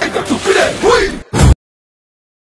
Hey, tu filé, oui